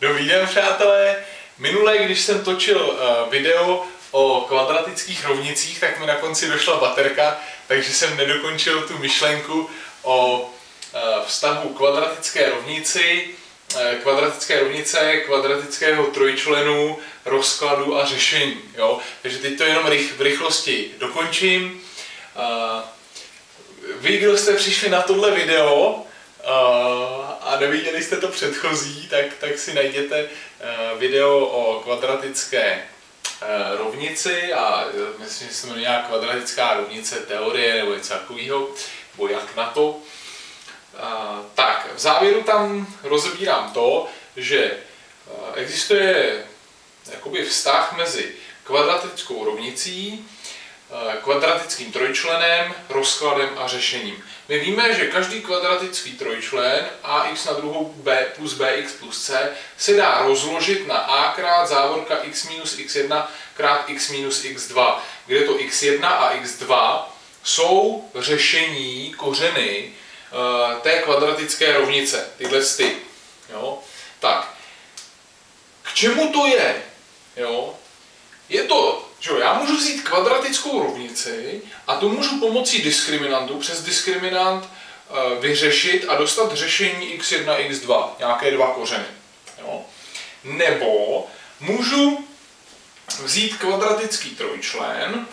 Dobrý den, přátelé. Minule, když jsem točil uh, video o kvadratických rovnicích, tak mi na konci došla baterka, takže jsem nedokončil tu myšlenku o uh, vztahu kvadratické rovnici, uh, kvadratické rovnice, kvadratického trojčlenu, rozkladu a řešení. Jo? Takže teď to jenom rych, v rychlosti dokončím. Vy, kdo jste přišli na tohle video, neviděli jste to předchozí, tak, tak si najděte eh, video o kvadratické eh, rovnici a eh, myslím, že se jmenuje nějak kvadratická rovnice teorie nebo něco takového, nebo jak na to. Tak, v závěru tam rozebírám to, že existuje jakoby vztah mezi kvadratickou rovnicí, kvadratickým trojčlenem, rozkladem a řešením. My víme, že každý kvadratický trojčlen ax na druhou b plus bx plus c se dá rozložit na a krát závorka x minus x1 krát x minus x2, kde to x1 a x2 jsou řešení kořeny uh, té kvadratické rovnice, tyhle ty. Jo? Tak, k čemu to je? Jo? Je to že já můžu vzít kvadratickou rovnici a tu můžu pomocí diskriminantu přes diskriminant eh, vyřešit a dostat řešení x1, x2, nějaké dva kořeny. Jo? Nebo můžu vzít kvadratický trojčlen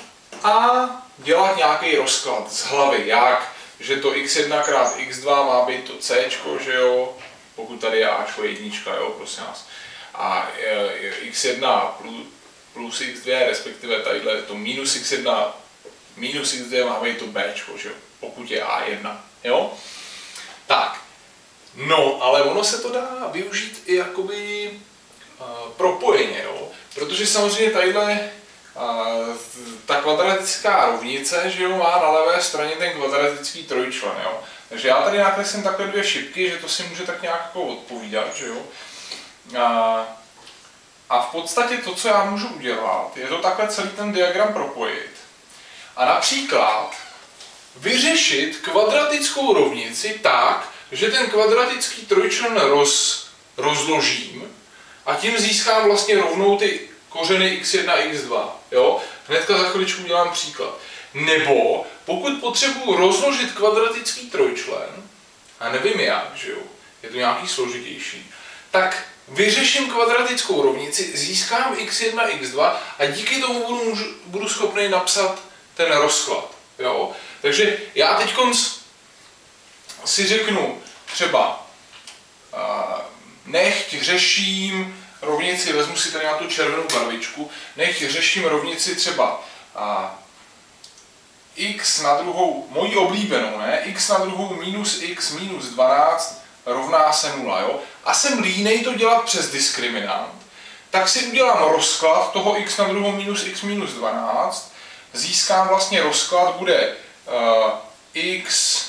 a dělat nějaký rozklad z hlavy, jak, že to x1 krát x2 má být to c, že jo, pokud tady je ačko jednička, jo, prosím vás. A eh, x1 plus x2, respektive tadyhle to minus x1, minus x2 má být to b, že? pokud je a1. Jo? Tak, no, ale ono se to dá využít i jakoby uh, propojeně, jo? protože samozřejmě tadyhle uh, ta kvadratická rovnice, že jo, má na levé straně ten kvadratický trojčlen, jo. Takže já tady nakreslím takhle dvě šipky, že to si může tak nějak jako odpovídat, že jo. Uh, a v podstatě to, co já můžu udělat, je to takhle celý ten diagram propojit. A například vyřešit kvadratickou rovnici tak, že ten kvadratický trojčlen roz, rozložím a tím získám vlastně rovnou ty kořeny x1 a x2. Jo? Hnedka za chviličku udělám příklad. Nebo pokud potřebuji rozložit kvadratický trojčlen, a nevím jak, že jo, je to nějaký složitější, tak vyřeším kvadratickou rovnici, získám x1, x2 a díky tomu budu, budu schopný napsat ten rozklad. Jo? Takže já teď si řeknu třeba nechť řeším rovnici, vezmu si tady na tu červenou barvičku, nechť řeším rovnici třeba x na druhou, moji oblíbenou, ne? x na druhou minus x minus 12 rovná se 0, jo? A jsem línej to dělat přes diskriminant, tak si udělám rozklad toho x na druhou minus x minus 12, získám vlastně rozklad, bude uh, x,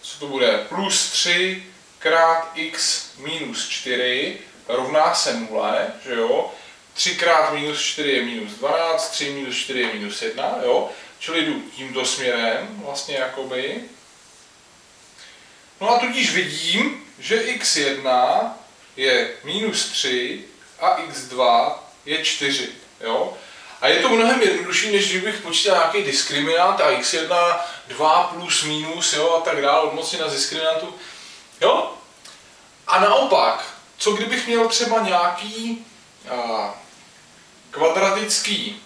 co to bude, plus 3 krát x minus 4 rovná se 0, že jo? 3 krát minus 4 je minus 12, 3 minus 4 je minus 1, jo? Čili jdu tímto směrem, vlastně jakoby. No a tudíž vidím, že x1 je minus 3 a x2 je 4. Jo? A je to mnohem jednodušší, než kdybych počítal nějaký diskriminant a x1, 2 plus minus jo, a tak dále, odmocně na diskriminantu. Jo? A naopak, co kdybych měl třeba nějaký a, kvadratický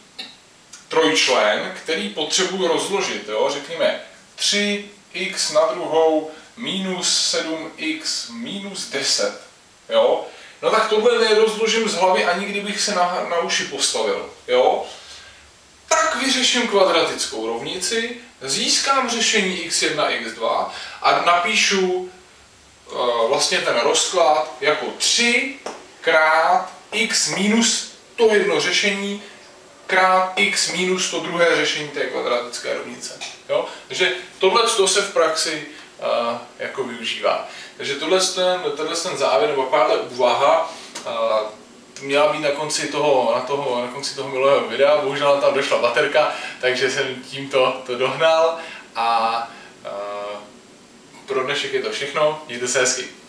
trojčlen, který potřebuji rozložit, jo? řekněme 3x na druhou minus 7x minus 10, jo, no tak tohle nerozložím z hlavy, ani kdybych se na, na uši postavil, jo. Tak vyřeším kvadratickou rovnici, získám řešení x1, x2 a napíšu uh, vlastně ten rozklad jako 3 krát x minus to jedno řešení krát x minus to druhé řešení té kvadratické rovnice. Jo? Takže tohle se v praxi jako využívá. Takže tohle ten, tenhle ten závěr nebo takováhle úvaha uh, měla být na konci toho, na toho, na konci toho minulého videa, bohužel tam došla baterka, takže jsem tímto to dohnal a uh, pro dnešek je to všechno, mějte se hezky.